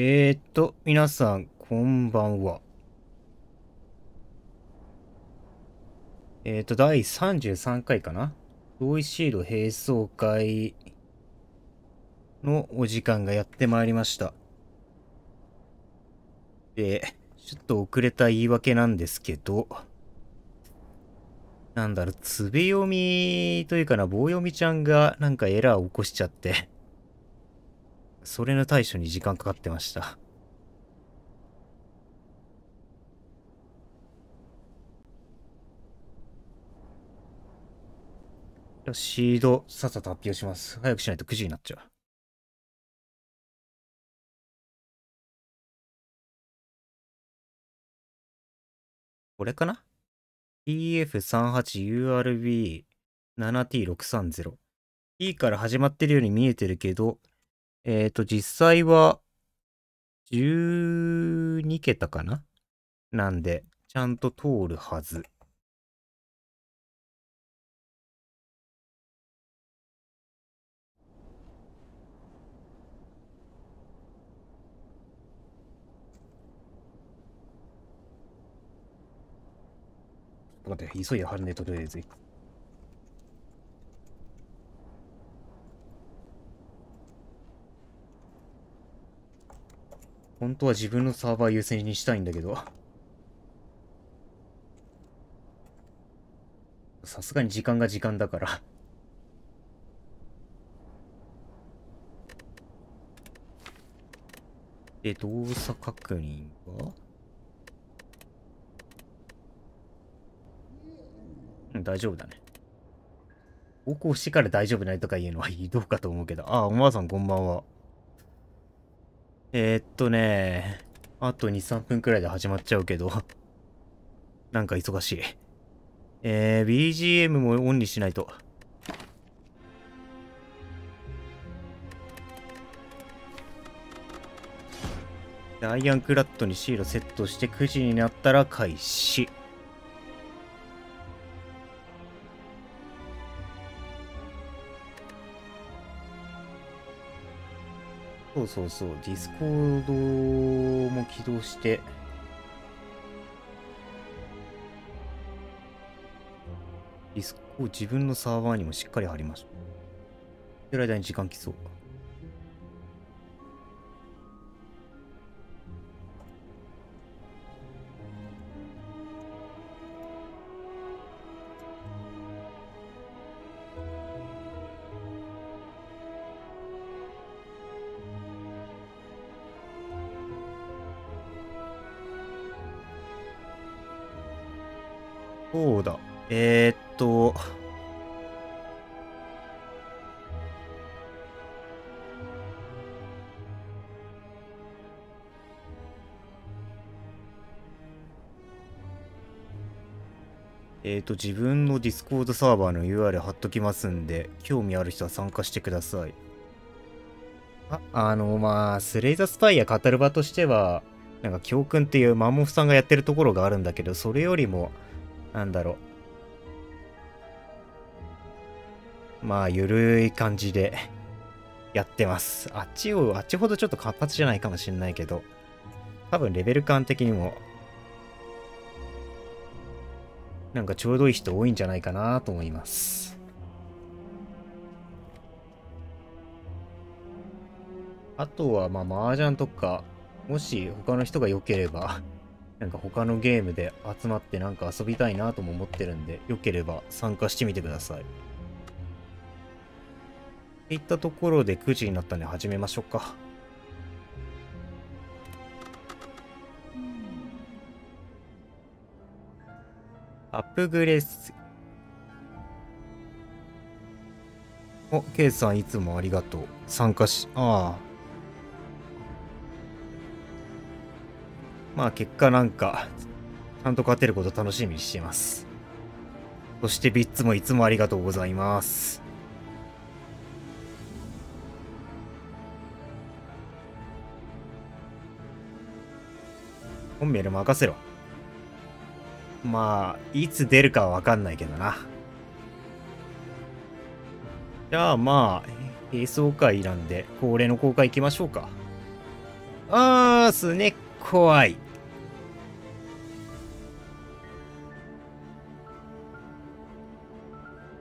えー、っと、皆さん、こんばんは。えー、っと、第33回かな？同意シード並走会のお時間がやってまいりました。で、ちょっと遅れた言い訳なんですけど、なんだろう、つべ読みというかな、棒読みちゃんがなんかエラーを起こしちゃって、それの対処に時間かかってました。よしシード、さっさと発表します。早くしないと9時になっちゃう。これかな ?TF38URB7T630。E から始まってるように見えてるけど、えっ、ー、と、実際は、12桁かな？なんで、ちゃんと通るはず。待って、急いで貼るねとりあえず。本当は自分のサーバー優先にしたいんだけど。さすがに時間が時間だから。で、動作確認は？うん、大丈夫だね。投稿してから大丈夫ないとか言うのはどうかと思うけど。ああ、おばあさんこんばんは。えー、っとね、あと2、3分くらいで始まっちゃうけど、なんか忙しい。えー、BGM もオンにしないと。アイアンクラッドにシールセットして9時になったら開始。そうそう Discord も起動して、ディスコ自分のサーバーにもしっかり貼りました。でる間に時間来そう。えー、っと。えー、っと、自分の Discord サーバーの URL 貼っときますんで、興味ある人は参加してください。あ、あの、まあ、 Slay the Spire 語る場としては、なんか、教訓っていうマンモフさんがやってるところがあるんだけど、それよりも、なんだろう。まあ、ゆるい感じでやってます。あっちを、あっちほどちょっと活発じゃないかもしれないけど、多分レベル感的にも、なんかちょうどいい人多いんじゃないかなと思います。あとは、まあ、麻雀とか、もし他の人が良ければ、なんか他のゲームで集まってなんか遊びたいなとも思ってるんで、よければ参加してみてください。いったところで9時になったんで始めましょうか。アップグレース。お、ケイさんいつもありがとう。参加し、ああ。まあ結果なんか、ちゃんと勝てること楽しみにしています。そしてビッツもいつもありがとうございます。本名で任せろ。まあ、いつ出るかはわかんないけどな。じゃあまあ、並走会なんで、恒例の公開行きましょうか。あー、すね怖い。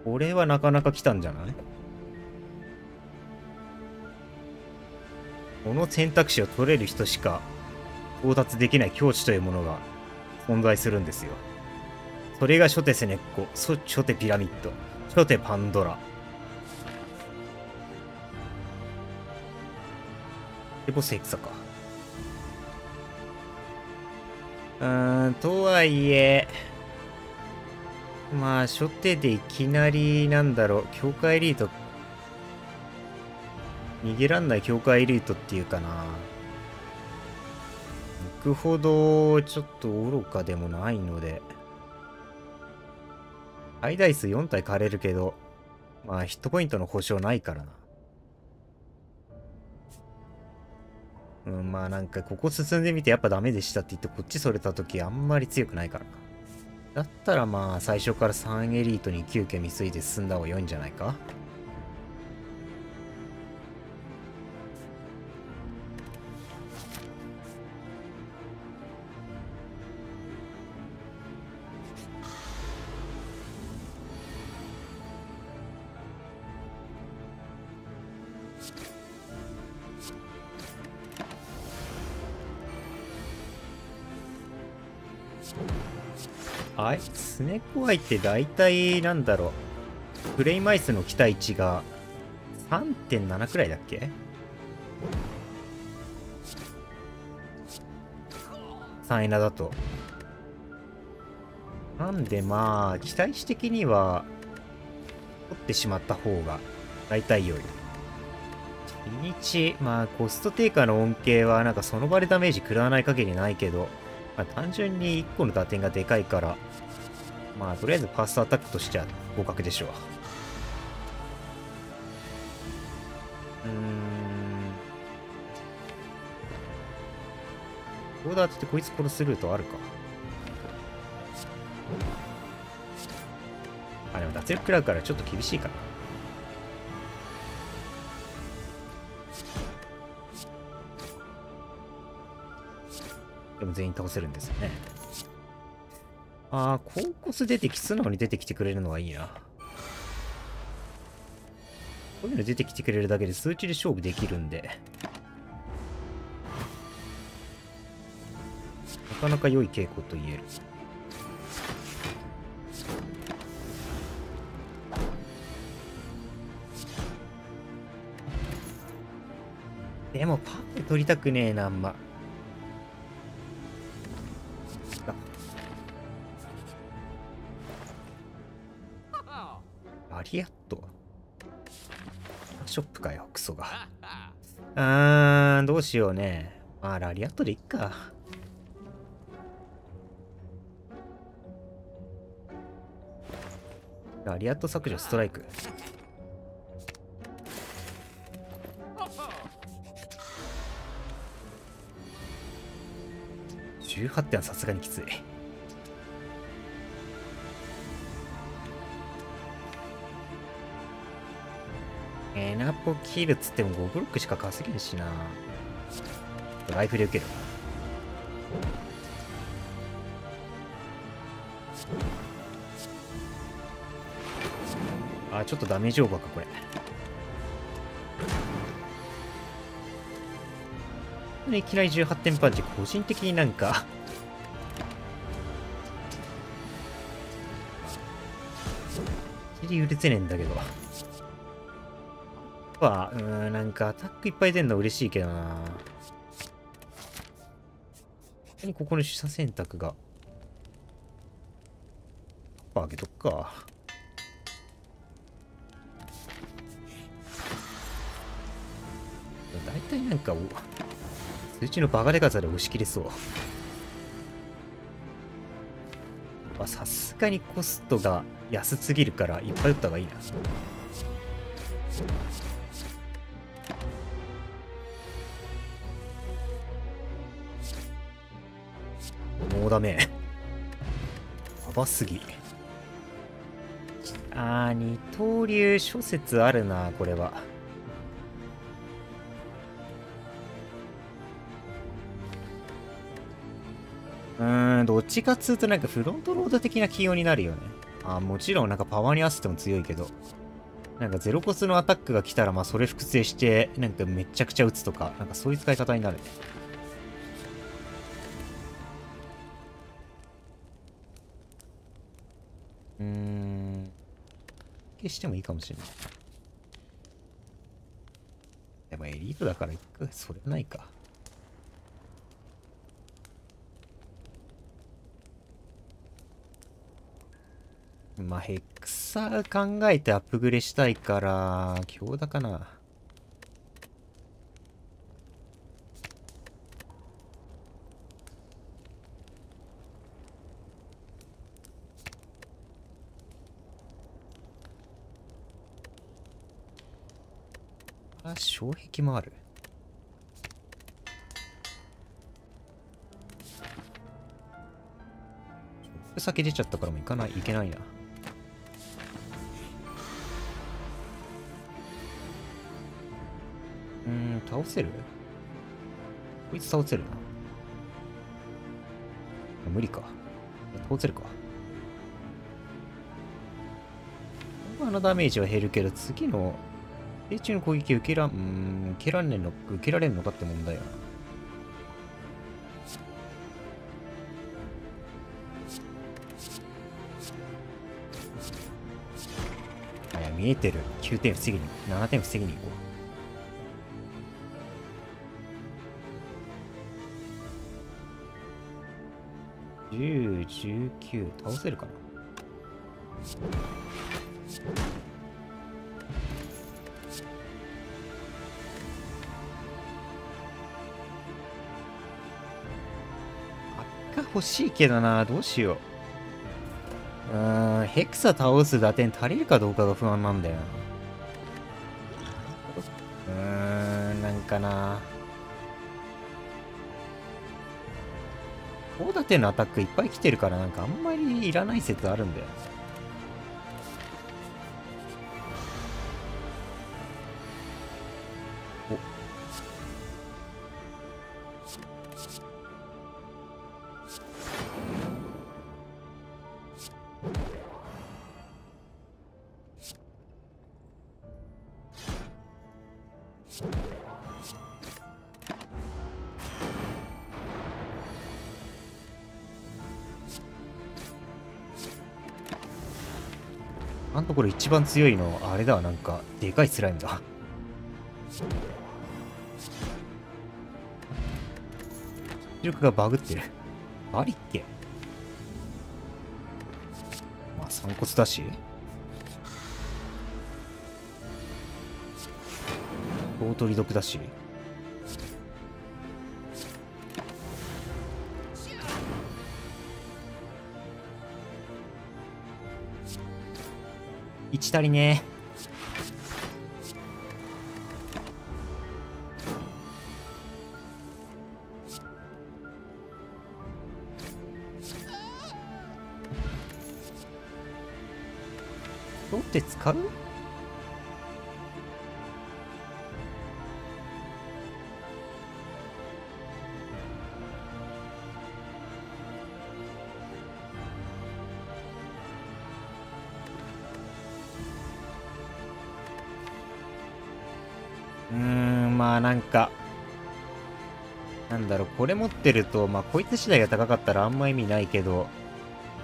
これはなかなか来たんじゃない？この選択肢を取れる人しか到達できない境地というものが存在するんですよ。それが初手セネッコ、初手ピラミッド、初手パンドラ。で、ボスヘクサか。うーん、とはいえ、まあ、初手でいきなり、なんだろう、強化エリート、逃げらんない強化エリートっていうかな。くほど、ちょっと愚かでもないので。最大数4体枯れるけど、まあ、ヒットポイントの保証ないからな。うん、まあなんか、ここ進んでみてやっぱダメでしたって言ってこっちそれた時あんまり強くないからな。だったらまあ最初から3エリートに9件見ついて進んだ方が良いんじゃないか？スネコアイって大体なんだろう。プレイ枚数の期待値が3.7くらいだっけ？3エナだと。なんでまあ期待値的には取ってしまった方が大体良い日まあコスト低下の恩恵はなんかその場でダメージ食らわない限りないけどまあ、単純に1個の打点がでかいから、まあ、とりあえずファーストアタックとしては合格でしょう。うーん。オーダーってこいつ殺すルートあるか？あ、でも脱力食らうからちょっと厳しいかな。でも全員倒せるんですよね。ああ、コンコス出てき、素直に出てきてくれるのはいいな。こういうの出てきてくれるだけで数値で勝負できるんで。なかなか良い傾向と言える。でもパフェ取りたくねえな、あんま。しようね。まあ、ラリアットでいっか。ラリアット削除ストライク。18点はさすがにきつい。エナポ切るっつっても5ブロックしか稼げるしな。ライフで受ける。あ、ちょっとダメージオーバーか、これ。いきなり18点パンチ、個人的になんか きり許せねえんだけど。は、うん、なんかアタックいっぱい出るの嬉しいけどな。にここの取捨選択が。パーげとくか。大体なんか、数値のバカでかさで押し切れそう。さすがにコストが安すぎるからいっぱい打った方がいいな。もダメ。やばすぎ。あー、二刀流諸説あるな、これは。うーん、どっちかっつうとなんかフロントロード的な起用になるよね。あもちろんなんかパワーに合わせても強いけど。なんかゼロコスのアタックが来たらまあそれ複製してなんかめちゃくちゃ打つとか、なんかそういう使い方になるね。うーん。消してもいいかもしれない。でもエリートだから行くそれないか。まあ、ヘクサ考えてアップグレしたいから、強打かな。あ、障壁もある。先出ちゃったからもう行かない、いけないな。うん、倒せる？こいつ倒せるな。無理か。倒せるか。あのダメージは減るけど、次の、命中の攻撃受けらん、うん、受けられんの、受けられんのかって問題やな。あ、いや、見えてる。9点防ぎに、7点防ぎに行こう。10、19、倒せるかな？欲しいけどな、どうしよう。うーん、ヘクサ倒す打点足りるかどうかが不安なんだよな。うーん、なんかな。高打点のアタックいっぱい来てるからなんかあんまりいらない説あるんだよ。一番強いのあれだなんかでかいスライムだ。出力がバグってる。ありっけ。まあ散骨だし。大取り毒だし。1足りねどうって使う？うーん、まあなんか、なんだろう、これ持ってると、まあこいつ次第が高かったらあんま意味ないけど、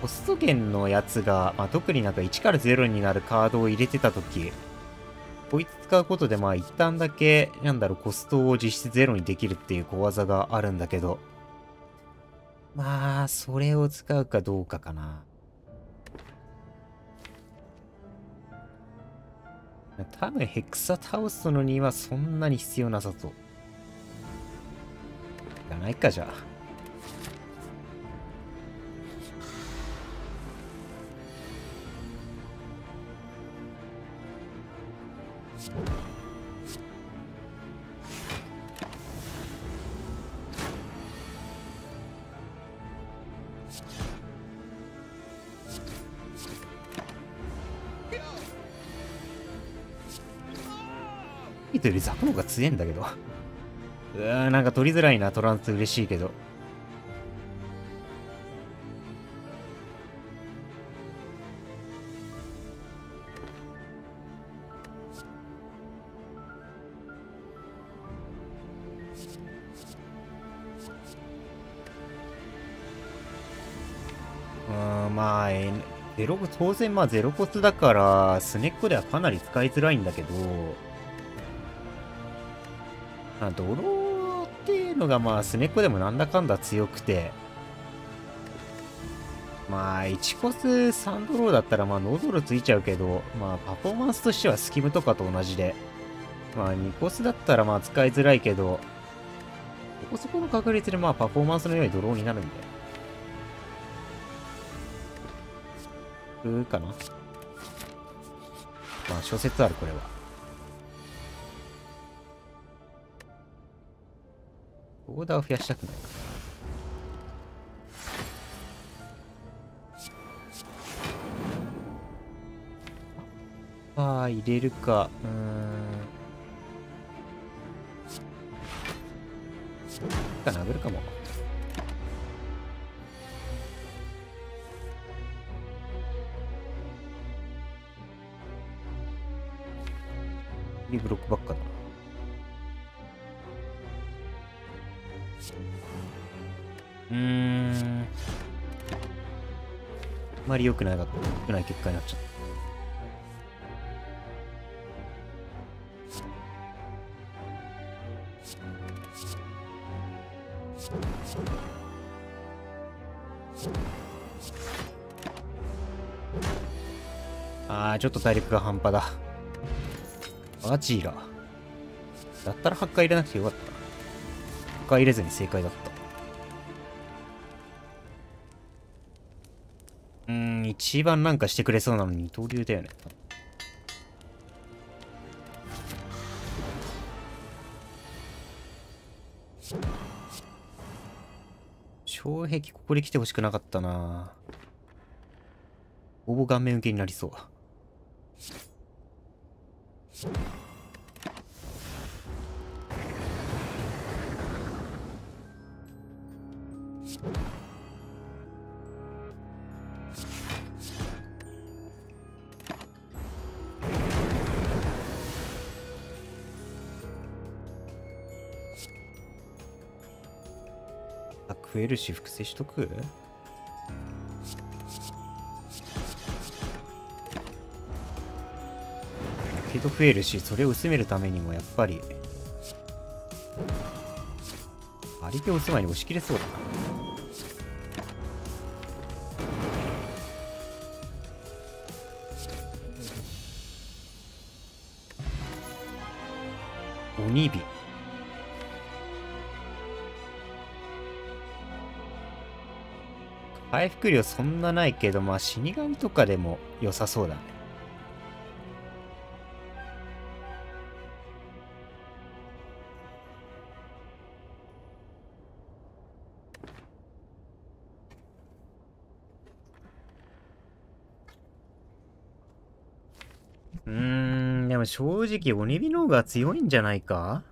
コスト減のやつが、まあ特になんか1から0になるカードを入れてたとき、こいつ使うことでまあ一旦だけ、なんだろう、コストを実質ゼロにできるっていう小技があるんだけど、まあ、それを使うかどうかかな。多分ヘクサ倒すのにはそんなに必要なさそう。いかないか、じゃあ。トよりザクの方が強えんだけど。うーん、なんか取りづらいな、トランス嬉しいけど。まあ、ゼロ、当然まあゼロコスだから、スネックではかなり使いづらいんだけど、あドローっていうのがまあスネッコでもなんだかんだ強くて、まあ1コス3ドローだったらまあノードローついちゃうけど、まあパフォーマンスとしてはスキムとかと同じで、まあ2コスだったらまあ使いづらいけど、そこそこの確率でまあパフォーマンスの良いドローになるんで。うーかなまあ諸説あるこれは。オーダーを増やしたくないかな。ああ、入れるか。うーん。か殴るかも。いいブロックばっかだな。うん。あまり良くなかった。良くない結果になっちゃった。あー、ちょっと体力が半端だ。アジーラ。だったら8回入れなくてよかった。8回入れずに正解だった。番なんかしてくれそうなのに二刀流だよね。障壁ここで来てほしくなかったなほぼ顔面受けになりそう。えるし、複製しとく？けど増えるし、それを薄めるためにもやっぱり、アリケを押す前に押し切れそうだな。回復量そんなないけど、まあ死神とかでも良さそうだね。うーん、でも正直鬼火の方が強いんじゃないか？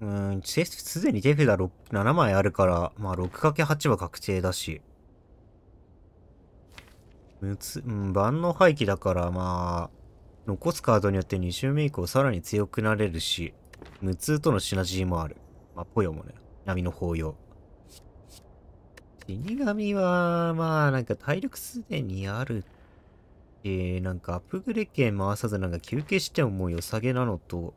うーん、すでに手札6 7枚あるから、まあ 6×8 は確定だし。むつ、うん、万能廃棄だから、まあ、残すカードによって2周目以降さらに強くなれるし、無痛とのシナジーもある。まあ、ポヨもね、波の抱擁。死神は、まあ、なんか体力すでにあるし、なんかアップグレ系回さずなんか休憩してももう良さげなのと、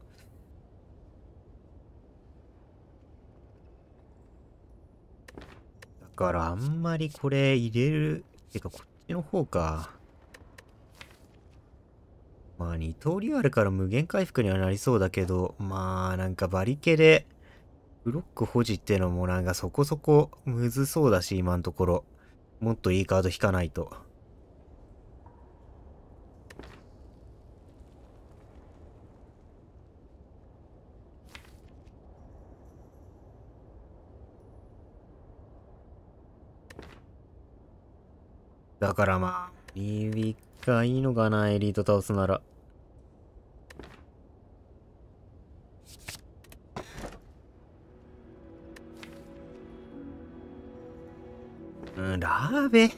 からあんまりこれ入れる、てかこっちの方か。まあ二通りあるから無限回復にはなりそうだけど、まあなんかバリケでブロック保持ってのもなんかそこそこむずそうだし今のところ。もっといいカード引かないと。だからまあ、リーウィッがいいのかな、エリート倒すなら。うん、ラーベ？こ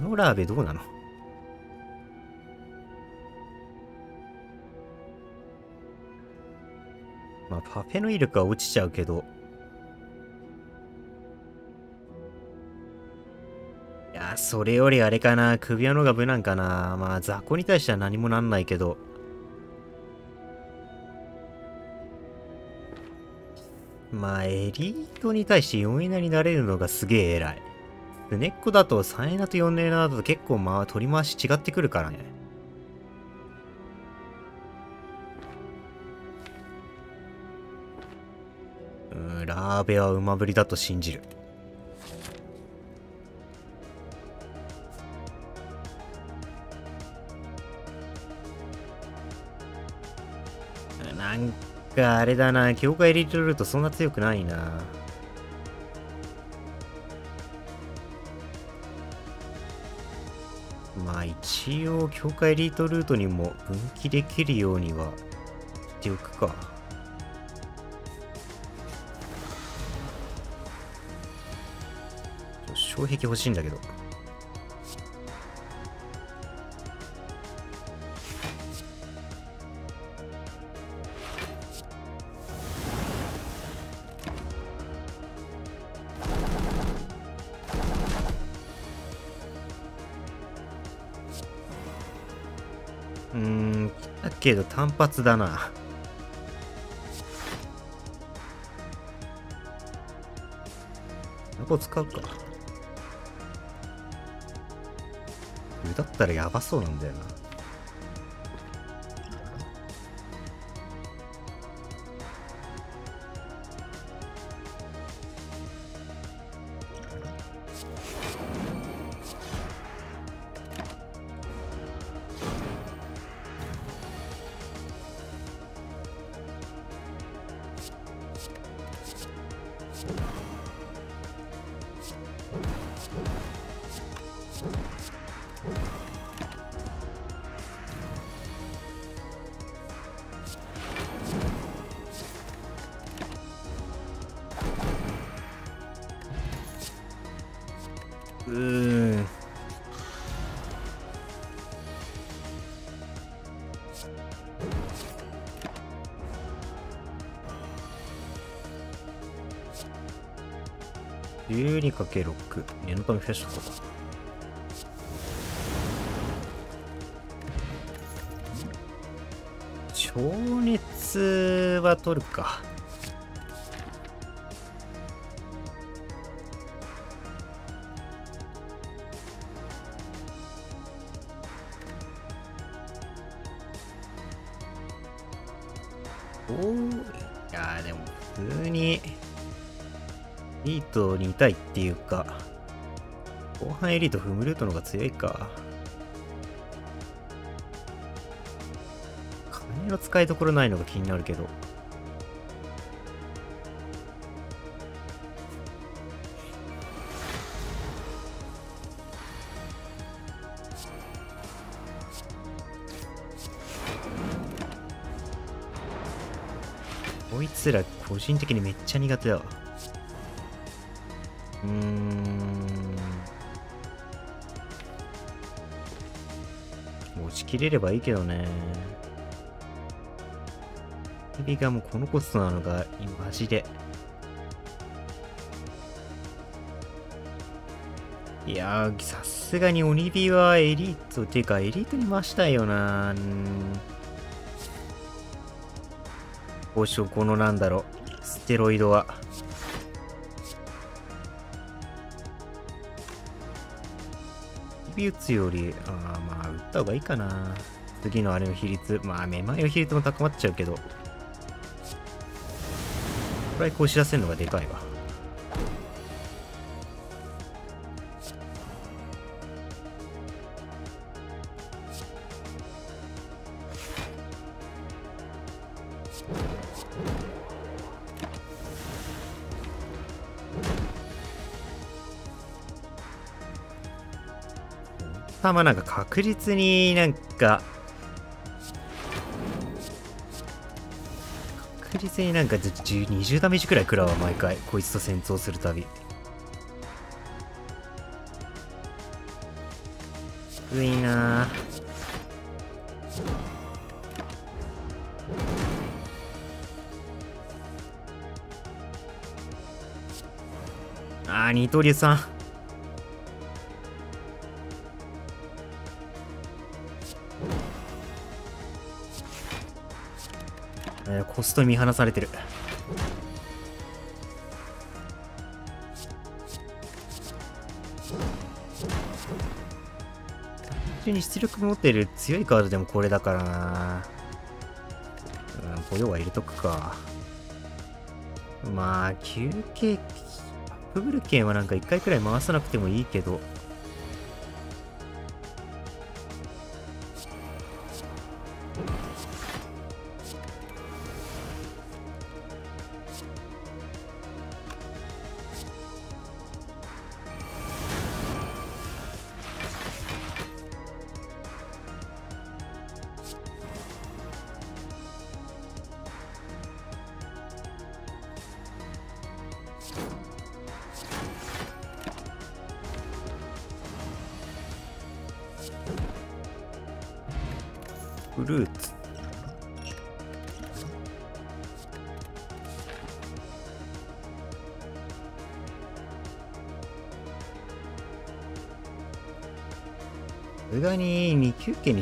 のラーベどうなの？まあ、パフェの威力は落ちちゃうけど。それよりあれかな。首輪のが無難かな。まあ、雑魚に対しては何もなんないけど。まあ、エリートに対して4エナになれるのがすげえ偉い。根っこだと3エナと4エナだと結構まあ取り回し違ってくるからね。うん、ラーベは馬ぶりだと信じる。なんかあれだな、境界リートルートそんな強くないな。まあ一応、境界リートルートにも分岐できるようにはしておくか。障壁欲しいんだけど。けど単発だな。ここ使うか。だったらやばそうなんだよな。ケロック念のため増やしとこうか情熱は取るか。トにいたいっていうか後半エリートフムルートの方が強いか。金の使いどころないのが気になるけど。こいつら個人的にめっちゃ苦手だわ。うーん。持ちきれればいいけどね。エビがもうこのコストなのがマジで。いやーさすがに鬼火はエリートてかエリートに増したいよな。どうしようこのなんだろう。ステロイドは。打つより、あまあ、打った方がいいかな。次のあれの比率。まあ、めまいの比率も高まっちゃうけど。これこう知らせるのがでかいわ。まなんか確実になんか確実になんか20ダメージくらい食らうわ毎回。こいつと戦闘するたび。ずいな。あー二刀流さん。えーコストに見放されてる。普通に出力持ってる強いカードでもこれだからな。うんポヨは入れとくか。まあ休憩アップブル券はなんか1回くらい回さなくてもいいけど。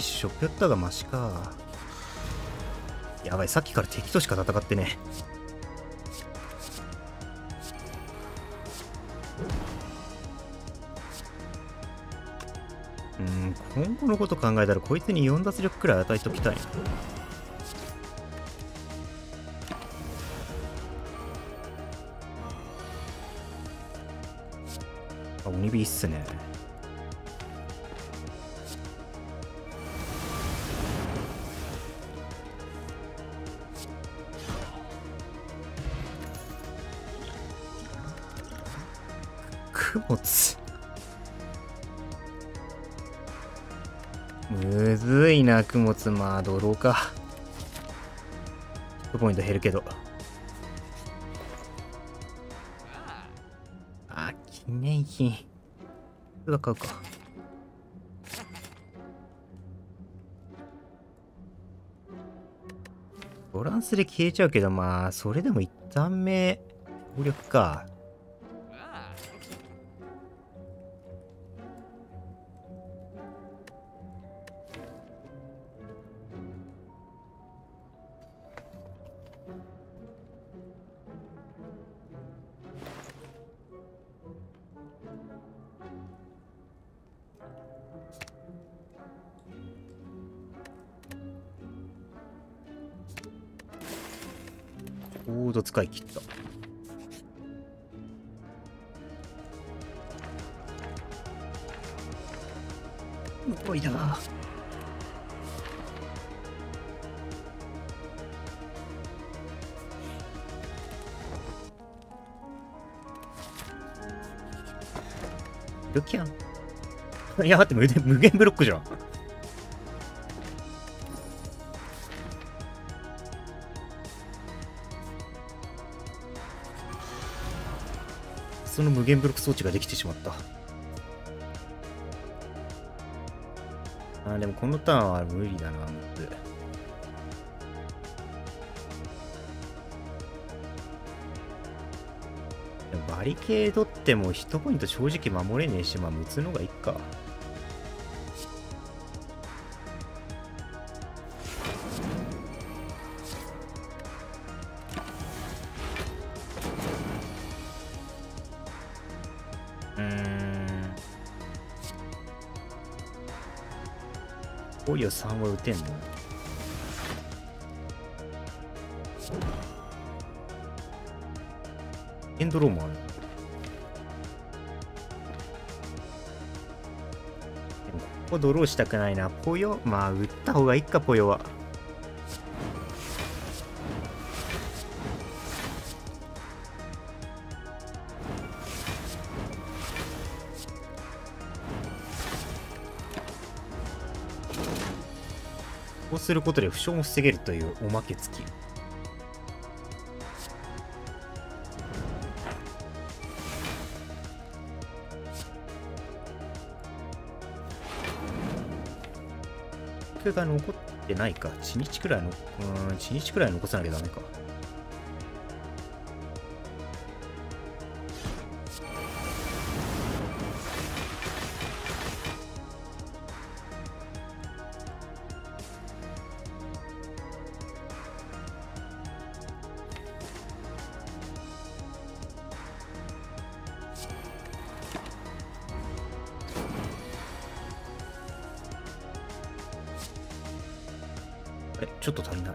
2休憩にしょったがマシか。やばいさっきから敵としか戦ってね。うん今後のこと考えたらこいつに4脱力くらい与えときたい。なあ鬼火いいっすね。供物。まあ、泥か。ポイント減るけど。あ、記念品。うわ、買うか。トランスで消えちゃうけど、まあ、それでも一旦目、能力か。コード使い切った。動いたな。ルキャンいや、待って無限、無限ブロックじゃん。その無限ブロック装置ができてしまった。あーでもこのターンは無理だな、僕。でもバリケードってもう1ポイント正直守れねえし、まあ、6つのがいいか。3は打てんの？エンドローもある。でもここドローしたくないな。ポヨ？まあ、打った方がいいか、ポヨは。することで負傷も防げるというおまけ付き。が残ってないか。1日くらいの、うん、1日くらい残さなきゃダメか。ちょっと足りない。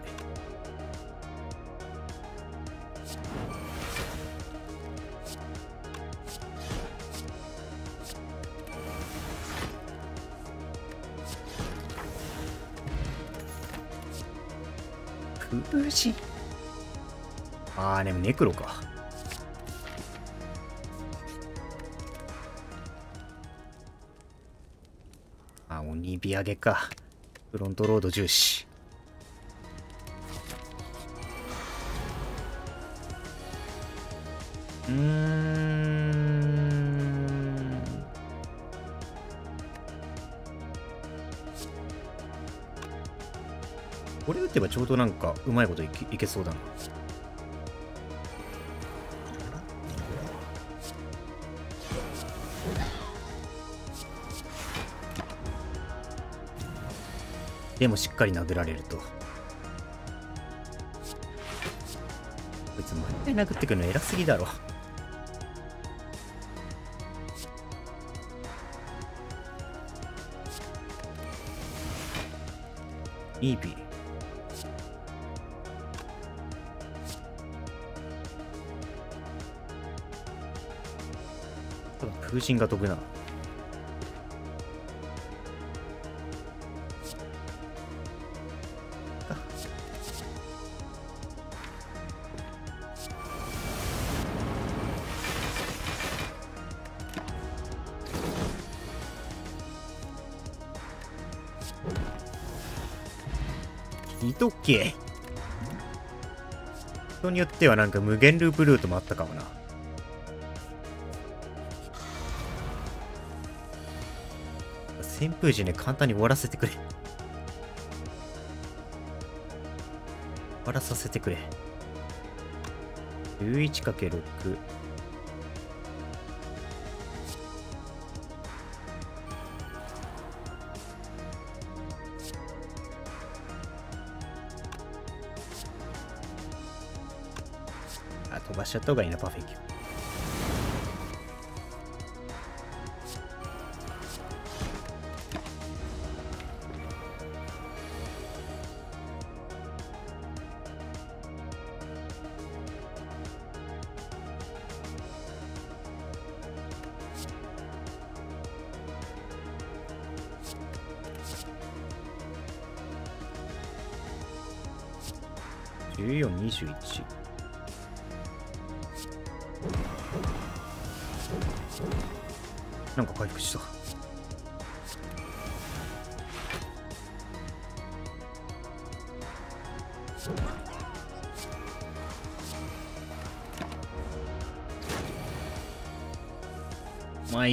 風神あー、でもネクロか。あ、鬼火上げか。フロントロード重視。ちょうどなんかうまいこといけいけそうだな。でもしっかり殴られると。こいつ毎回殴ってくるの偉すぎだろ。イービー。風神が飛ぶな。いとっけ人によってはなんか無限ループルートもあったかもな。旋風時ね、簡単に終わらせてくれ。終わらさせてくれ。11×6。あ、飛ばしちゃった方がいいな、パーフェキュ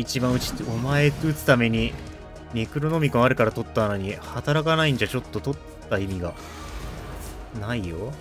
一番打ち、お前打つために、ネクロノミコンあるから取ったのに、働かないんじゃちょっと取った意味がないよ。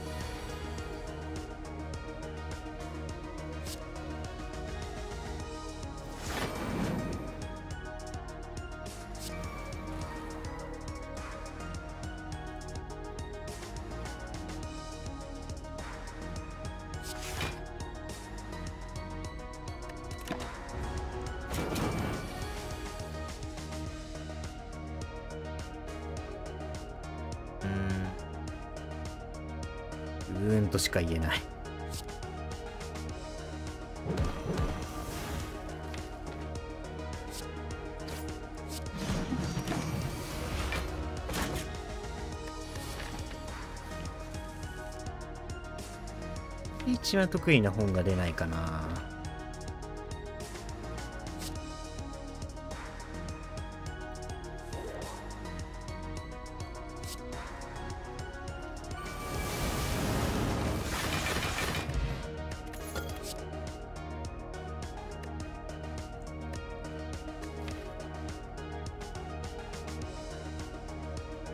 得意な本が出ないかな。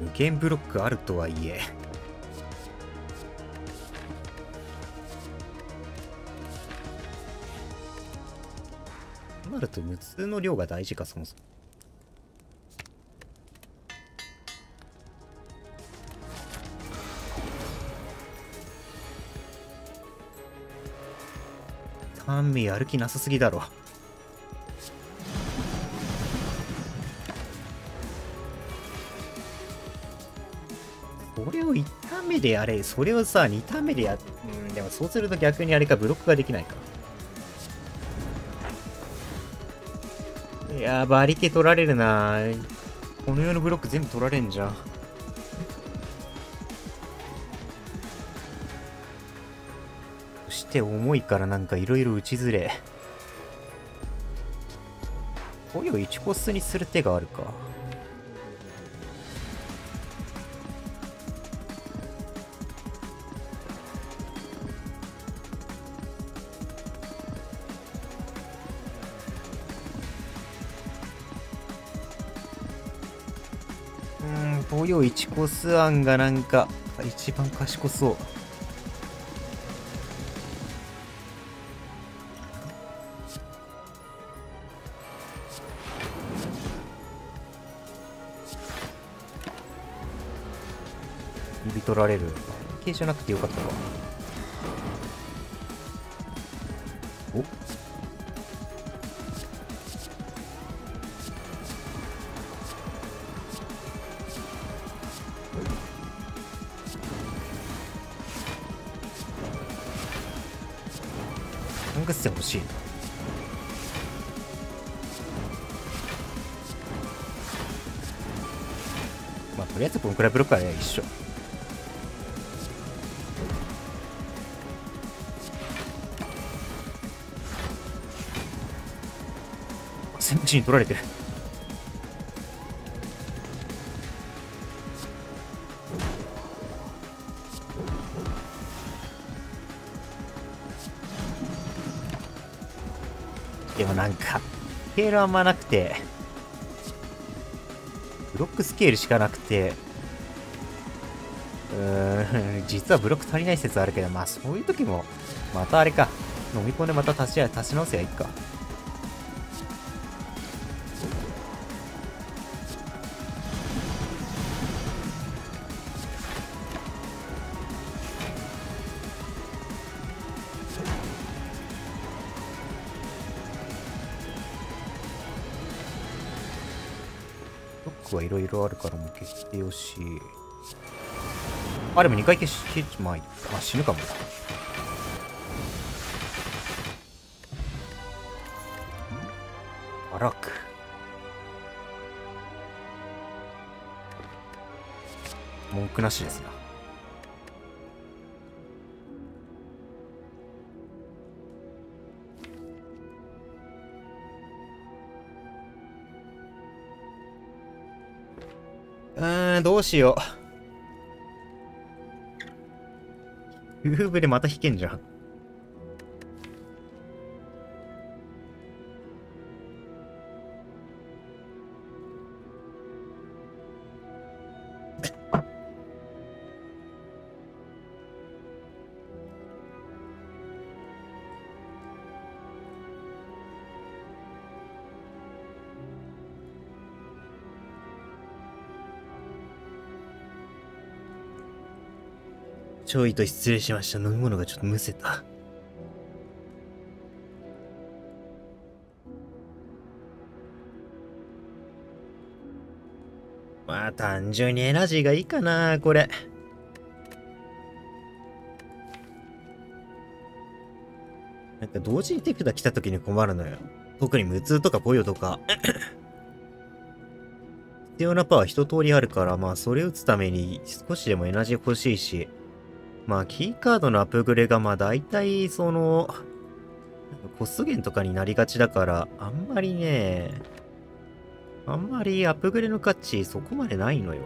無限ブロックあるとはいえとなると無痛の量が大事かそもそも。タン目やる気なさすぎだろ。それを1ターン目でやれそれをさ2ターン目でやうんでもそうすると逆にあれかブロックができないか。いやーバリケ取られるな。この世のブロック全部取られんじゃん。そして重いからなんかいろいろ打ちずれこれを1コスにする手があるか。を、1コス案がなんか一番賢そう。指取られる。系じゃなくてよかったわ。とりあえずこのくらいブロックは一緒。全部地に取られてる。でもなんか、スケールあんまなくて、ブロックスケールしかなくて、実はブロック足りない説あるけど、まあそういう時も、またあれか、飲み込んでまた足し足し直せばいいか。ロックはいろいろあるからもう消してよし。あ、でも2回消し、消しまあい、あ、死ぬかも。あらく。文句なしですな。うん、どうしよう。夫婦でまた弾けんじゃん。ちょいと失礼しました。飲み物がちょっとむせた。まあ、単純にエナジーがいいかな、これ。なんか同時に手札来た時に困るのよ。特に無痛とかポヨとか。必要なパワー一通りあるから、まあそれ打つために少しでもエナジー欲しいし、まあ、キーカードのアップグレが、まあ、大体、その、コスト減とかになりがちだから、あんまりね、あんまりアップグレの価値、そこまでないのよ。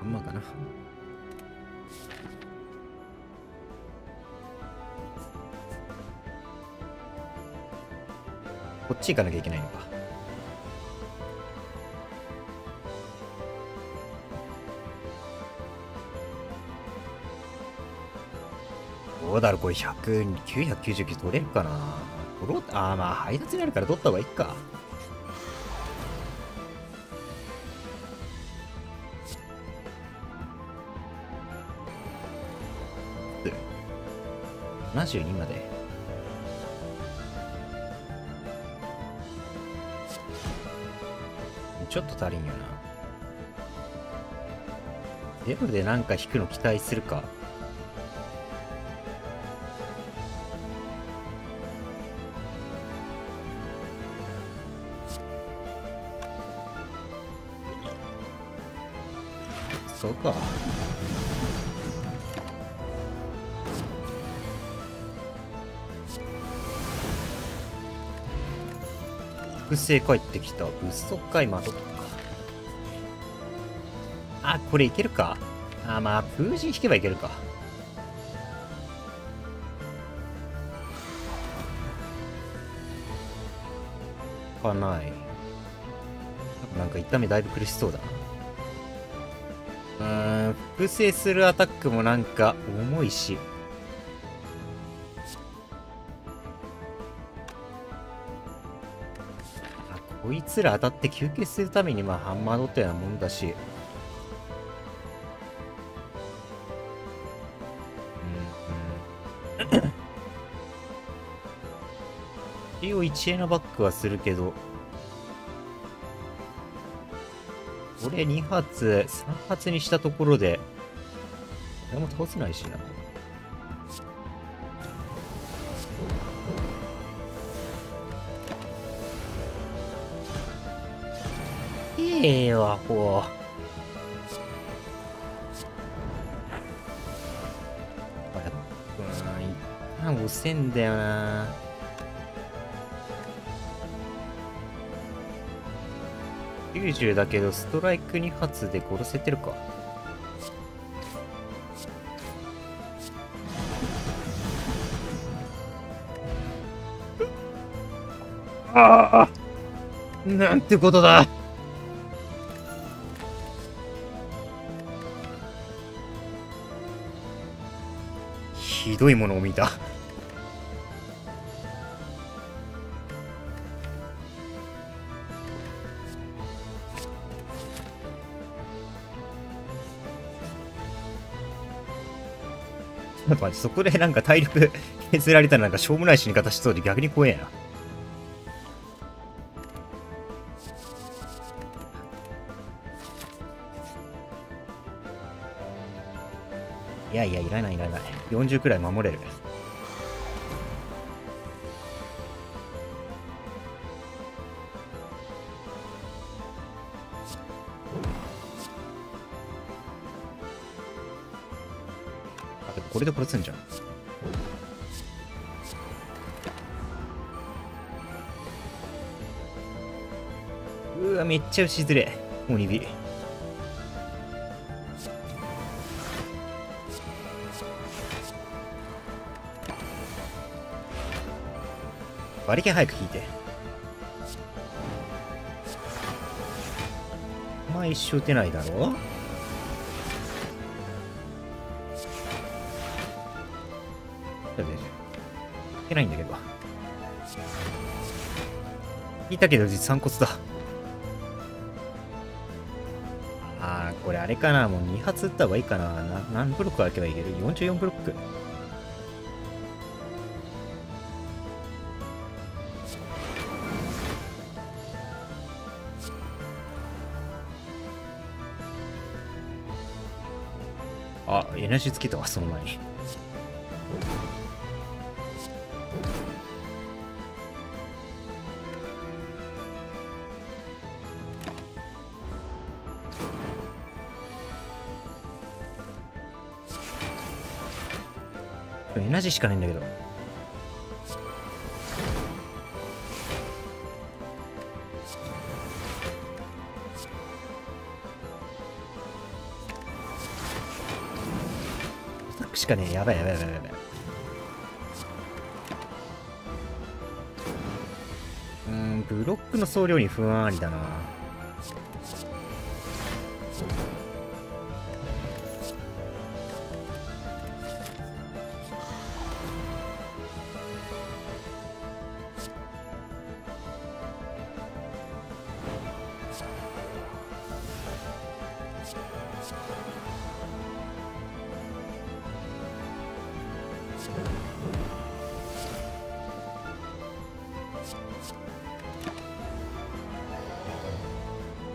あんまかな。こっち行かなきゃいけないのか。どうだろうこれ100、999取れるかな？取ろうあーまあ配達になるから取った方がいいか。72まで。ちょっと足りんよな。ゼロでなんか引くの期待するか。そうか。複製帰ってきた。嘘かい、まとか。あ、これいけるか。あ、まあ、封じ引けばいけるか。かない。なんか痛みだいぶ苦しそうだな。複製するアタックもなんか重いし。あこいつら当たって休憩するためにまあハンマードったようなもんだし。一応1円のバックはするけど、これ2発、3発にしたところで、誰も倒せないしな。ええわ、ほう。あれ、うん、一旦押せんだよな。90だけど、ストライク2発で殺せてるか。ああなんてことだひどいものを見た。ょっと待って、そこでなんか体力削られたらなんかしょうもない死に方しそうで逆に怖えな。いやいや、いらないいらない。40くらい守れる。これで殺すんじゃん。うわ、めっちゃ打ちづれ。鬼火。バリケン早く引いて。まあ一生打てないだろうけないんだけど。いたけど実散骨だ。あー、これあれかな。もう2発撃った方がいいかな。な何ブロック開けばいける ?44 ブロック。あ、エナジーつけたわ、その前に。エナジーしかないんだけど。アタックしかねえ。やばいやばいやばいやばい。うーんブロックの総量に不安ありだな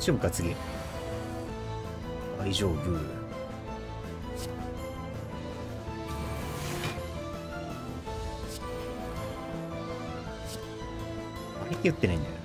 丈夫か次。大丈夫。あれって言ってないんだよ。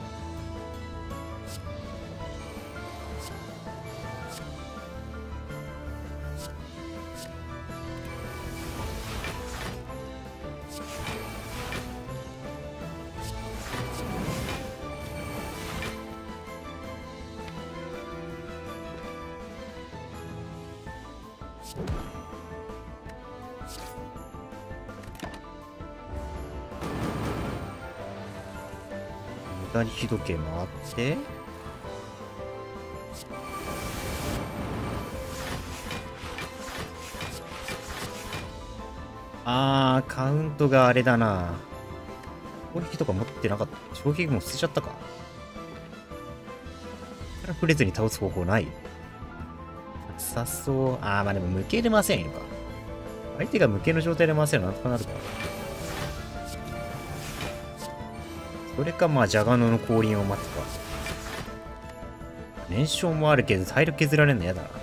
時計回ってあーカウントがあれだな。攻撃とか持ってなかった。衝撃も捨てちゃったか。触れずに倒す方法ない。さそう。あーまあでも無形で回せんいのか。相手が無形の状態で回せるのなんとかなるか。それかまあジャガノの降臨を待つか。燃焼もあるけど体力削られるの嫌だな。こ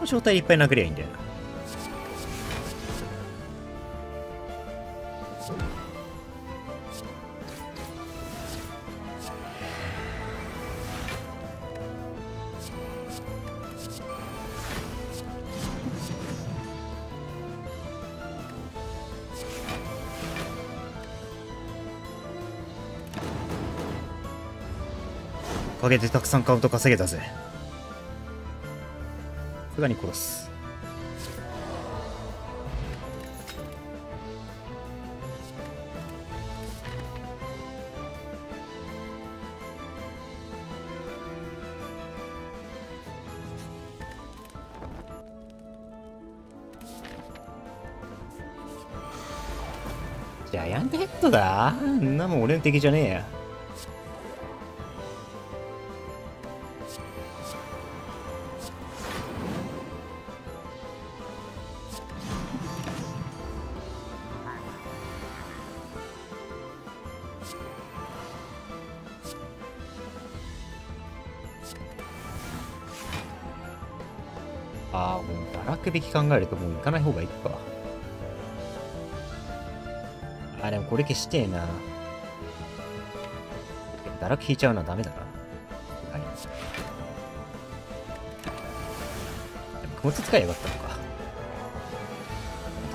の状態いっぱい殴りゃいいんだよな。かげでたくさんカウント稼げたぜ。さすがに殺す。ジャイアントヘッドだんなもん俺の敵じゃねえや。堕落べき考えるともう行かない方がいいか。あ、でもこれ消してえな。堕落引いちゃうのはダメだな。はい。でも、気持ち使えばよかったのか。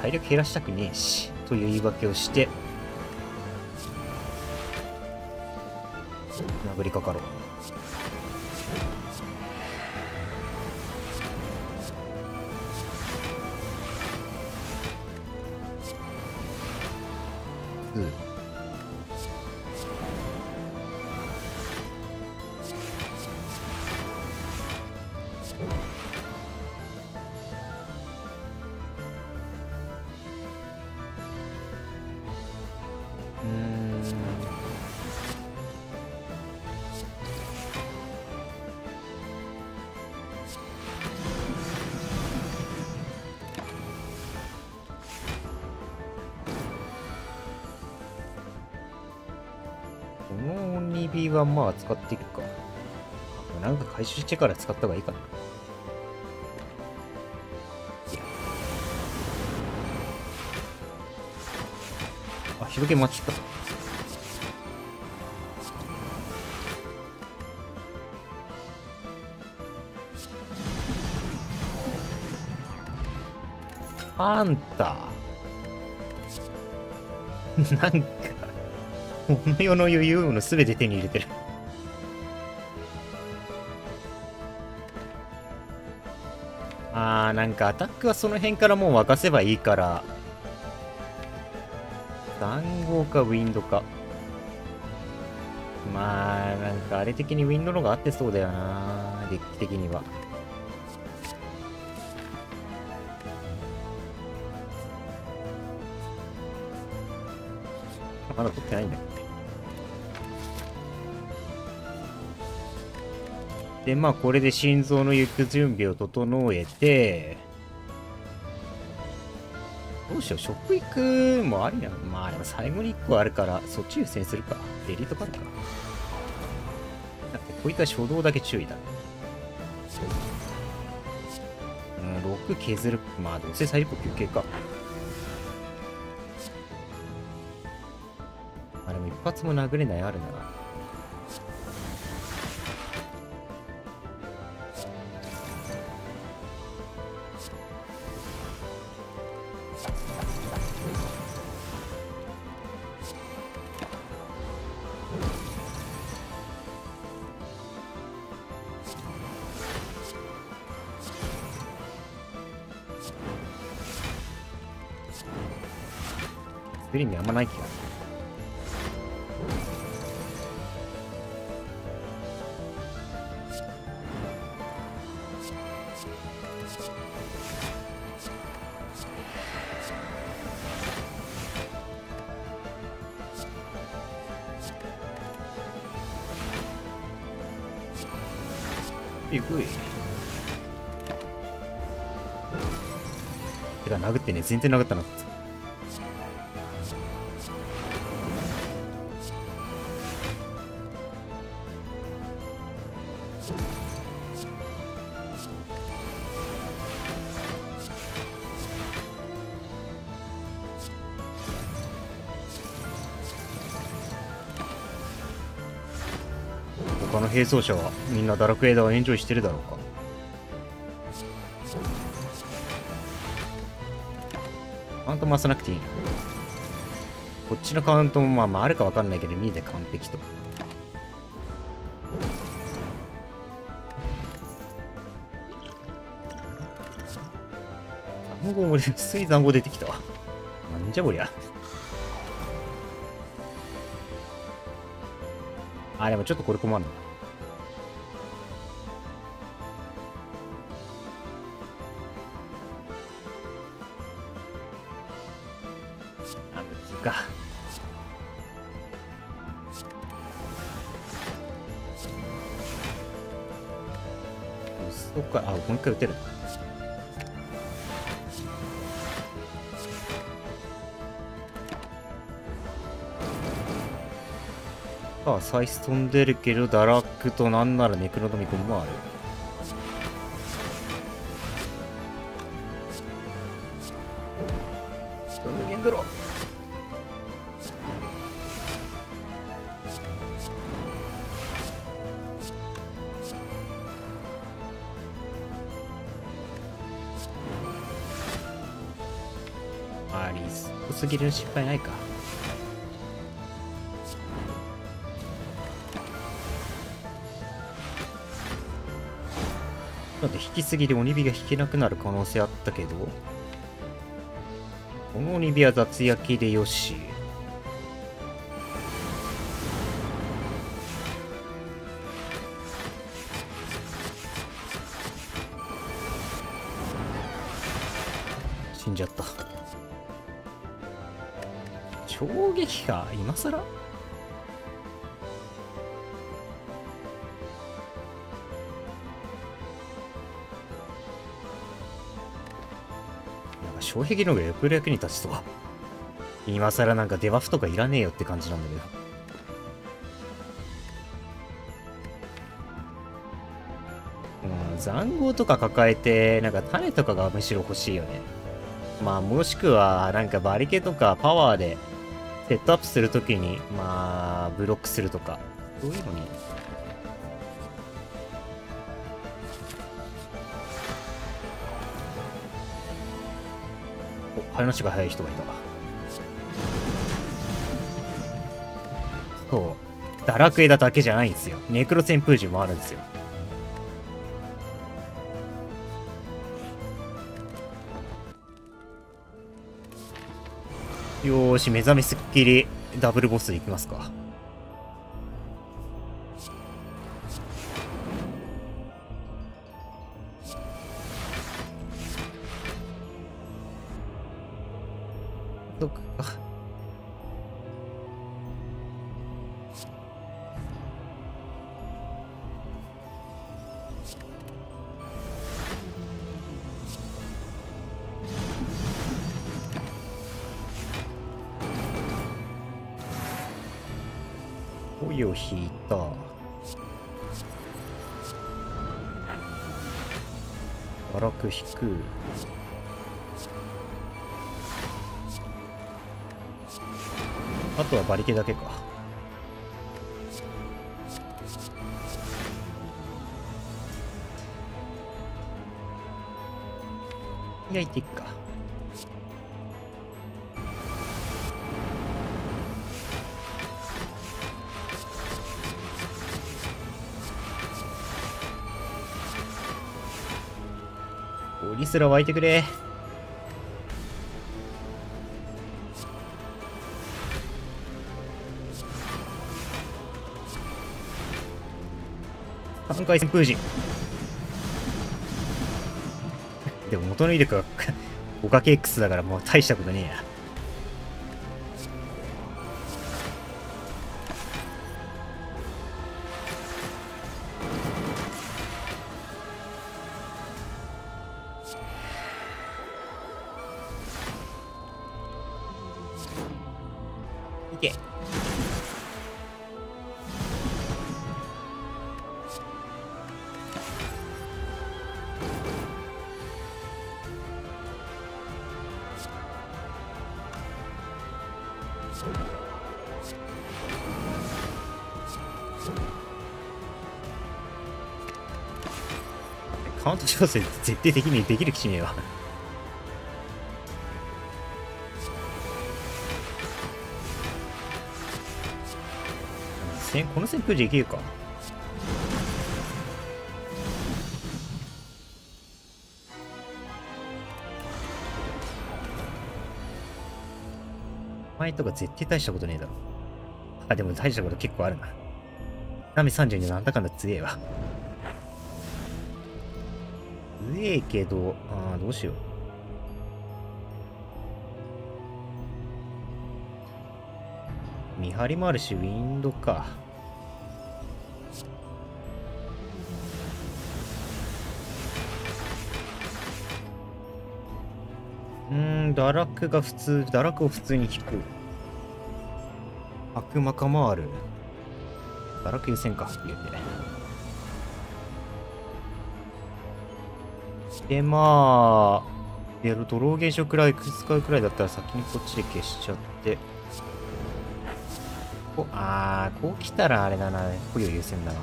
体力減らしたくねえし、という言い訳をして、殴りかかろう。は使っていくか。なんか回収してから使った方がいいかな。あ、広げ待ちか。あんた。なんか、この世の余裕のすべて手に入れてる。なんかアタックはその辺からもう沸かせばいいから、残号かウィンドか。まあ、なんかあれ的にウィンドの方が合ってそうだよな。デッキ的には。まだ取ってないんだで、まあ、これで心臓の行く準備を整えて、どうしよう、ショップ行くもありなの？まあ、でも最後に1個あるから、そっち優先するか。デリートかるか。だって、こういった初動だけ注意だね。うん、6削る。まあ、どうせ最後休憩か。あ、でも一発も殴れないあるな。まない気がする。えぐい。てか殴ってね、全然殴ったな他の並走者はみんな堕落エダをエンジョイしてるだろうか。カウント回さなくていいこっちのカウントもまあまああるかわかんないけど見えて完璧と残語も普通に残語出てきたわ。なんじゃこりゃ。あ、でもちょっとこれ困るな。一回撃てる。さあ、サイス飛んでるけど、堕落となんならネクロドミコンもある。失敗ないか。だって引きすぎで鬼火が引けなくなる可能性あったけど、この鬼火は雑焼きでよし。今更？なんか障壁の方がよっぽど役に立ちそう。今更なんかデバフとかいらねえよって感じなんだけど。うん、残壕とか抱えて、なんか種とかがむしろ欲しいよね。まあ、もしくは、なんかバリケとかパワーでセットアップするときに、まあ、ブロックするとか、そういうのに？お、話が早い人がいた。そう。堕落枝だけじゃないんですよ。ネクロ旋風獣もあるんですよ。よーし、目覚めすっきりダブルボスでいきますか。ら湧いてくれ。3回旋風陣。でも元の威力が 5×X だからもう大したことねえや。いけ。カウント調整絶対的にできる気しねえわ。せこの旋風でいけるか？前とか絶対大したことねえだろ。あ、でも大したこと結構あるな。ダメ32なんだかんだ強えわ。強えけど、あーどうしよう。見張りもあるし、ウィンドか。うーん、堕落が普通、堕落を普通に引く。悪魔かもある。堕落優先か、言うて。で、まあ、やるドロー現象くらい使うくらいだったら先にこっちで消しちゃって。こあー、こう来たらあれだな。捕虜優先だな。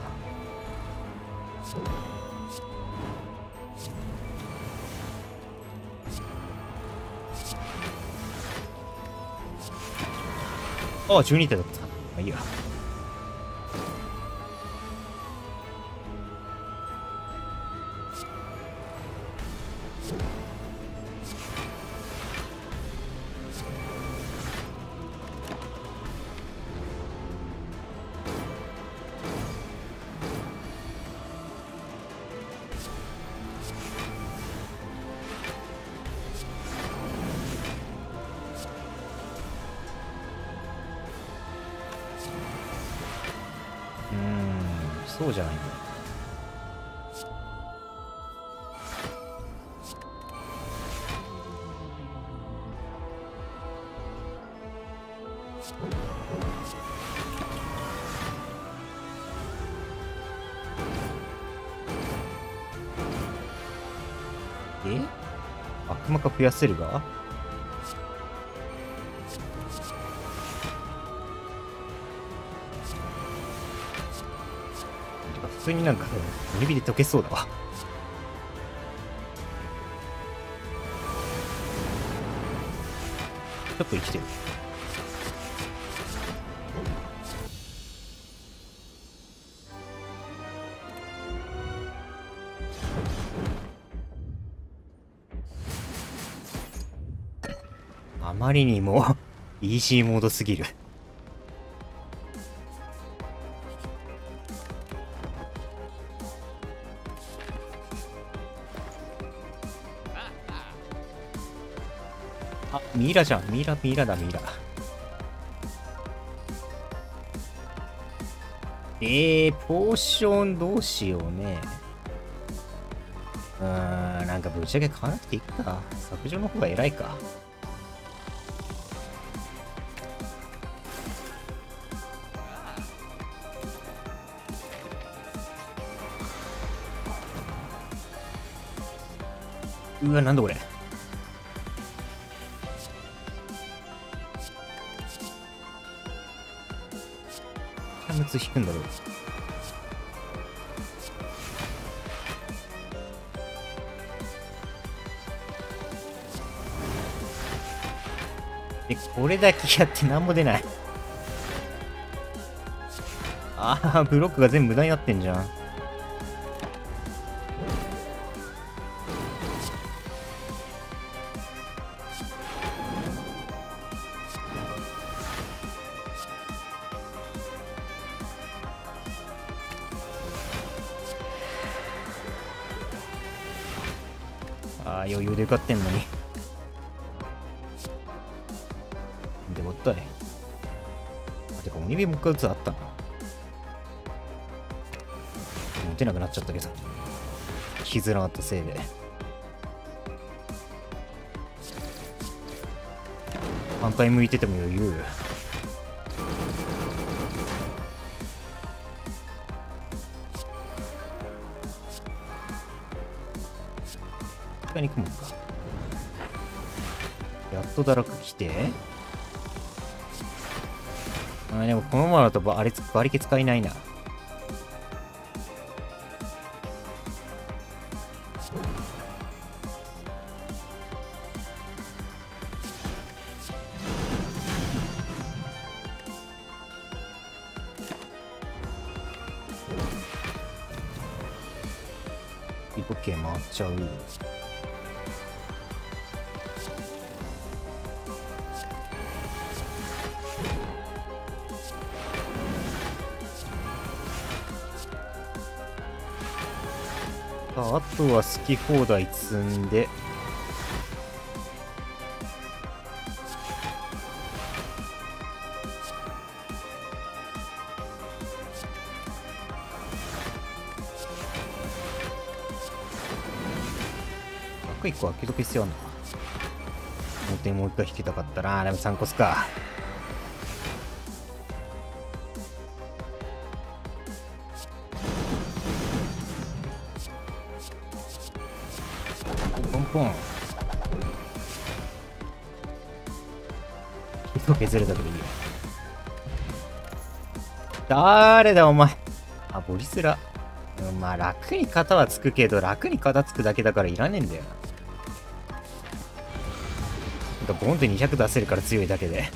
ああ、12手だった。まあいいや。え？悪魔化増やせるが？てか普通になんか指で溶けそうだわ。ちょっと生きてる。まりにも イージーモードすぎる。あ、ミイラじゃん。ミイラ、ミイラだ、ミイラ。えー、ポーションどうしようね。うーん、なんかぶっちゃけ買わなくていいか。削除の方が偉いか。うわ、なんだこれ。キャムツ引くんだろう。で、これだけやって何も出ない。ああ、ブロックが全部無駄になってんじゃん。てか、鬼火もう一つあったな。撃てなくなっちゃったけど。引きずらかったせいで。反対向いてても余裕。下に行くもんか。やっと堕落来て。あでもこのままだとばあれ馬力使えないな。き放題積んで。1個開けとく必要あるのか。もう一回引きたかったな。でも3個すか。削れたけどいいよ。誰だお前。あ、ボリスラ。まあ楽に型はつくけど、楽に型つくだけだからいらねえんだよな。なんかボンって200出せるから強いだけで。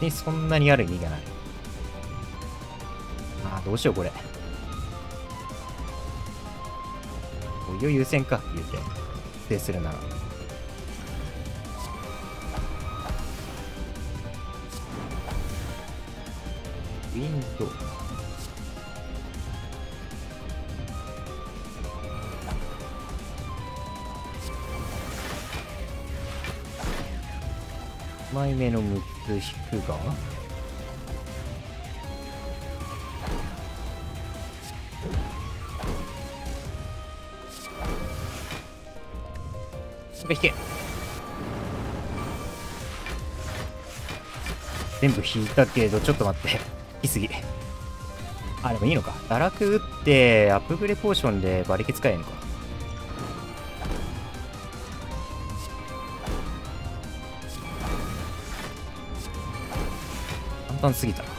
で、そんなにある意味がない。ああ、どうしようこれ。お湯優先か、言うて。制するなら。枚目の6つ引くが引け全部引いたけどちょっと待って。引きすぎ。あでもいいのか。堕落打ってアップグレポーションで馬力使えんのか。簡単すぎたな。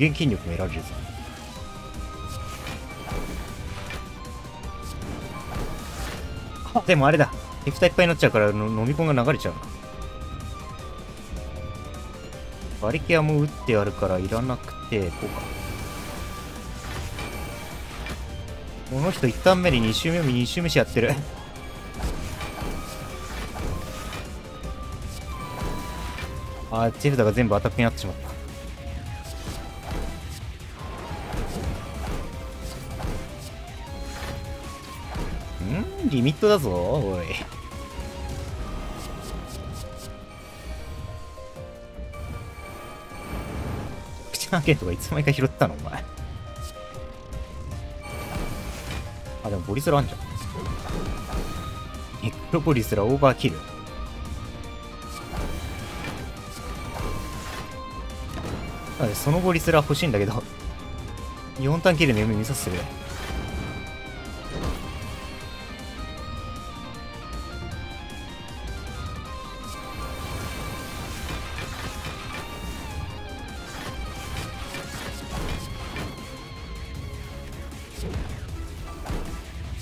限筋力も得られるぞ。あ、でもあれだ。手蓋いっぱいになっちゃうからの飲み込みが流れちゃうな。バリケアも打ってあるからいらなくて、こうか。この人一旦目に2周目も2周目しやってる。あー、手札が全部アタックになってしまった。トだぞ、おい。口開けとかいつの間にか拾ったの、お前。あ、でもボリスラあんじゃん。ネクロポリスラオーバーキル。そのボリスラ欲しいんだけど、4ターンキルの夢見させてくれ。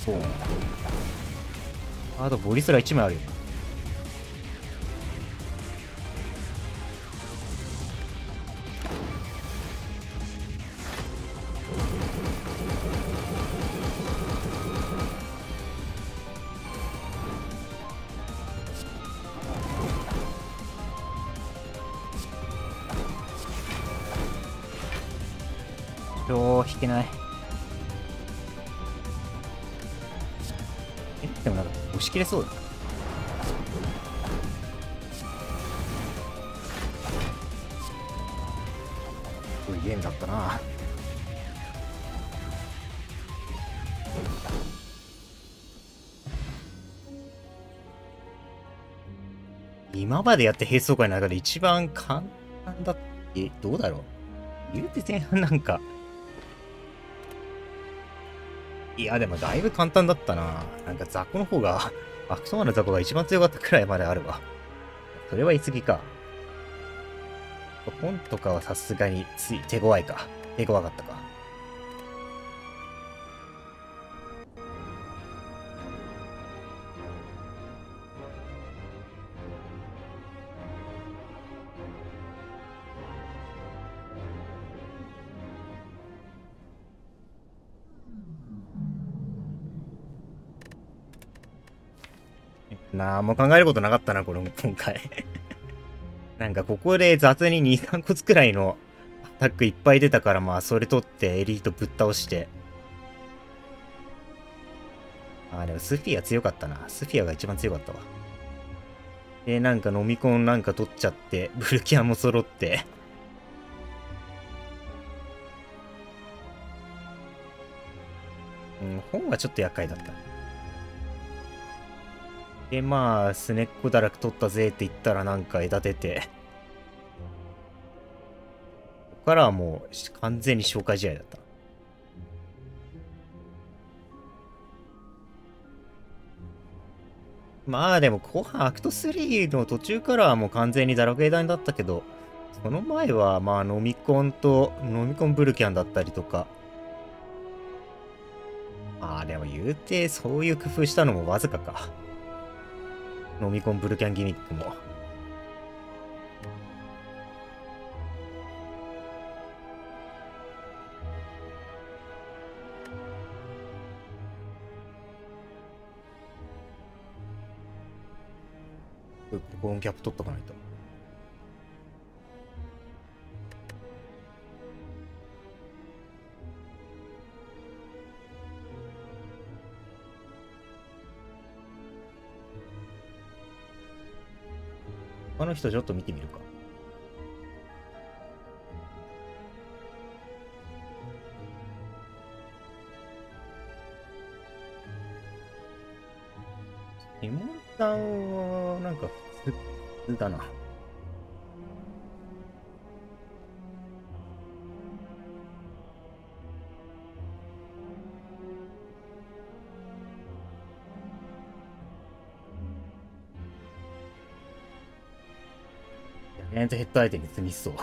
そう。あとボリスラ1枚あるよ。切れそうだすごいゲームだったな。今までやって並走会の中で一番簡単だってどうだろう。言うて前半なんかいや、でもだいぶ簡単だったな。なんか雑魚の方が、アクトマンの雑魚が一番強かったくらいまであるわ。それは言い過ぎか。本とかはさすがについ、手強いか。手強かった。なあ、もう考えることなかったな、この、今回なんかここで雑に2、3個くらいのアタックいっぱい出たから、まあそれ取ってエリートぶっ倒して。あ、でもスフィア強かったな。スフィアが一番強かったわ。で、なんか飲み込んなんか取っちゃって、ブルキアも揃って。うん、本はちょっと厄介だった。で、まあ、スネッコ堕落取ったぜって言ったらなんか枝出て、ここからはもう完全に消化試合だった。まあでも後半アクト3の途中からはもう完全に堕落枝だったけど、その前はまあ飲み込んと、飲み込んブルキャンだったりとか、ああでも言うてそういう工夫したのもわずかか。飲み込むブルキャンギミックも。ここンキャップ取っとかないと。あの人ちょっと見てみるか。妹さんは、なんか普通だな。ントヘッド相手に積みそう。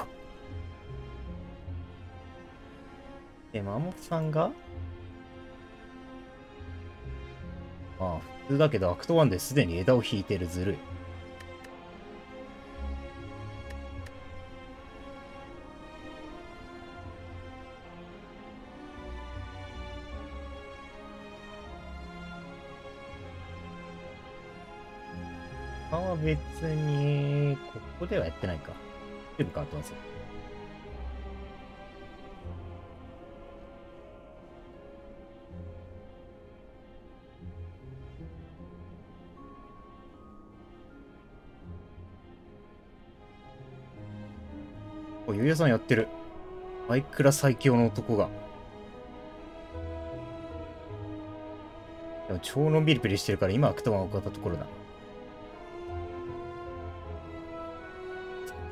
で、マモさんが？ああ、普通だけどアクト1ですでに枝を引いてるずるい。別に、ここではやってないか。全部変わってますよ。お、ゆうやさんやってる。マイクラ最強の男が。でも超のんびりプリしてるから今アクトワン終わったところだ。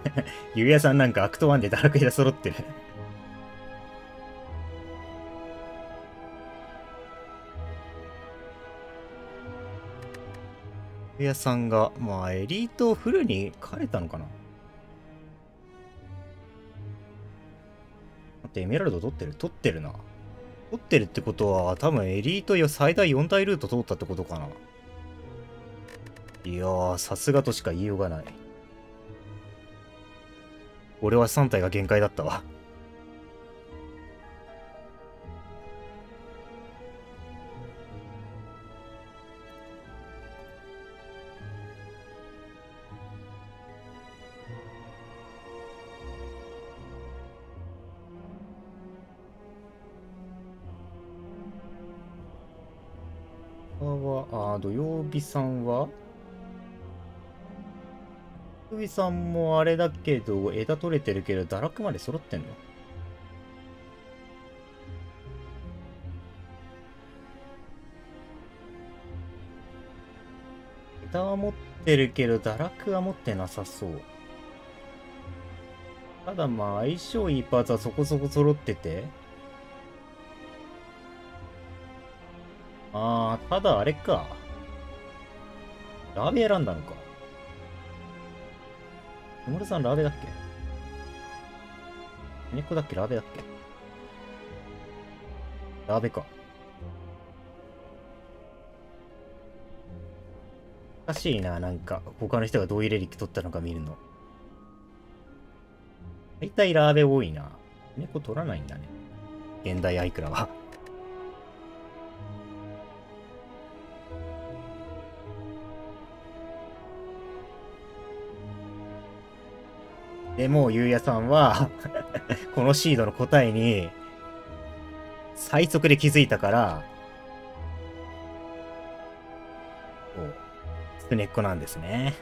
ゆうやさんなんかアクト1でダラクエラ揃ってるゆうやさんが、まあエリートをフルに変えたのかな？待って、エメラルド取ってる？取ってるな。取ってるってことは、多分エリートよ最大4大ルート通ったってことかな。いやー、さすがとしか言いようがない。俺は3体が限界だったわ。は、あ、土曜日さんは？土曜日さんもあれだけど、枝取れてるけど、堕落まで揃ってんの？枝は持ってるけど、堕落は持ってなさそう。ただまあ、相性いいパーツはそこそこ揃ってて、あー、ただあれか。ラーベ選んだのか。野村さんラーベだっけ？猫だっけラーベだっけ？ラーベか。おかしいな、なんか、他の人がどういうレリック取ったのか見るの。大体ラーベ多いな。猫取らないんだね。現代アイクラは。で、もうゆうやさんは このシードの答えに、最速で気づいたから、こう、スネっこなんですね。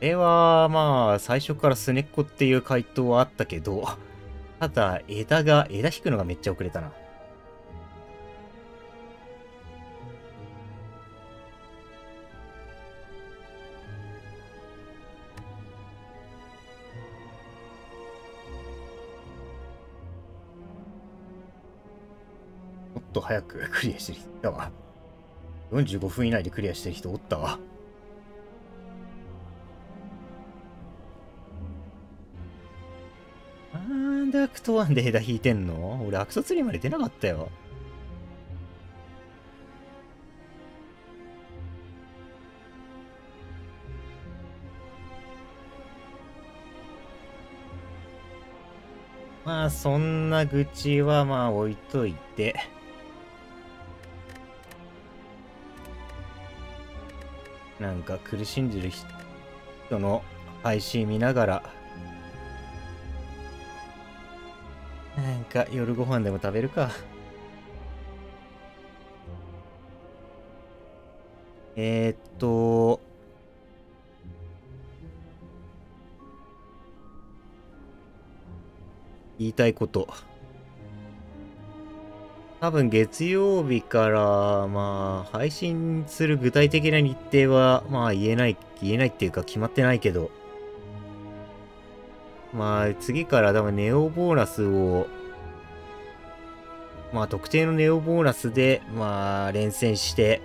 れは、まあ、最初からすねっこっていう回答はあったけど、ただ、枝が、枝引くのがめっちゃ遅れたな。もっと早くクリアしてる人いたわ。45分以内でクリアしてる人おったわ。なんでアクト1で枝引いてんの？俺アクト3まで出なかったよ。まあ、そんな愚痴はまあ置いといて。なんか苦しんでる人の配信見ながらなんか夜ご飯でも食べるか。えー、っと、言いたいこと。多分月曜日から、まあ、配信する具体的な日程は、まあ言えない、言えないっていうか決まってないけど、まあ、次から多分ネオボーナスを、まあ、特定のネオボーナスで、まあ、連戦して、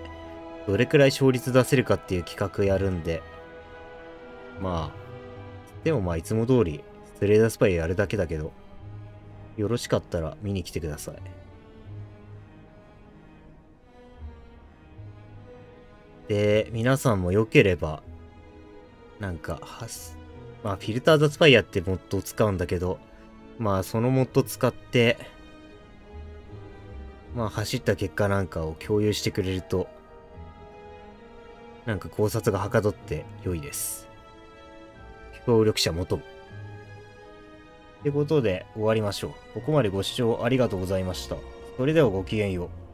どれくらい勝率出せるかっていう企画やるんで、まあ、でもまあ、いつも通り、スレーダースパイやるだけだけど、よろしかったら見に来てください。で、皆さんも良ければ、なんか、はす、まあ、フィルターザスパイアってモッドを使うんだけど、まあ、そのモッド使って、まあ、走った結果なんかを共有してくれると、なんか考察がはかどって良いです。協力者求む。ってことで終わりましょう。ここまでご視聴ありがとうございました。それではごきげんよう。